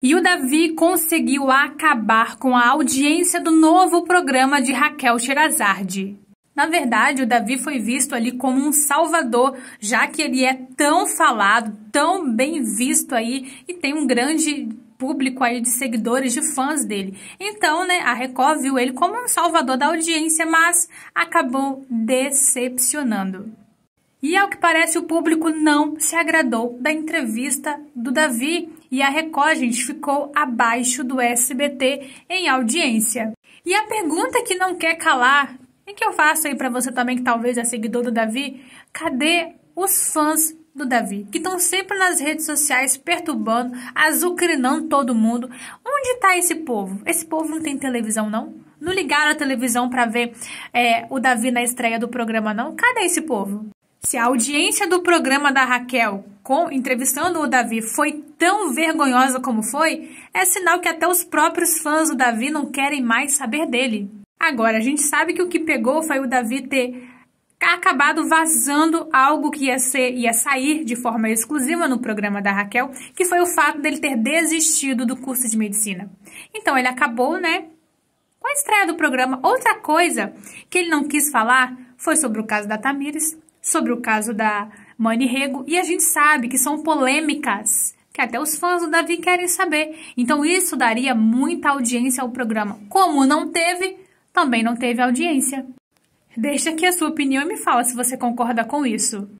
E o Davi conseguiu acabar com a audiência do novo programa de Raquel Sherazade. Na verdade, o Davi foi visto ali como um salvador, já que ele é tão falado, tão bem visto aí e tem um grande público aí de seguidores, de fãs dele. Então, né, a Record viu ele como um salvador da audiência, mas acabou decepcionando. E ao que parece, o público não se agradou da entrevista do Davi e a Record, gente, ficou abaixo do SBT em audiência. E a pergunta que não quer calar, e que eu faço aí para você também que talvez é seguidor do Davi, cadê os fãs do Davi, que estão sempre nas redes sociais perturbando, azucrinando todo mundo. Onde está esse povo? Esse povo não tem televisão, não? Não ligaram a televisão para ver é, o Davi na estreia do programa, não? Cadê esse povo? Se a audiência do programa da Raquel, com entrevistando o Davi, foi tão vergonhosa como foi, é sinal que até os próprios fãs do Davi não querem mais saber dele. Agora, a gente sabe que o que pegou foi o Davi ter acabado vazando algo que ia ser ia sair de forma exclusiva no programa da Raquel, que foi o fato dele ter desistido do curso de medicina. Então ele acabou, né, com a estreia do programa. Outra coisa que ele não quis falar foi sobre o caso da Tamires, sobre o caso da Mani Rego, e a gente sabe que são polêmicas que até os fãs do Davi querem saber. Então isso daria muita audiência ao programa. Como não teve, também não teve audiência. Deixa aqui a sua opinião e me fala se você concorda com isso.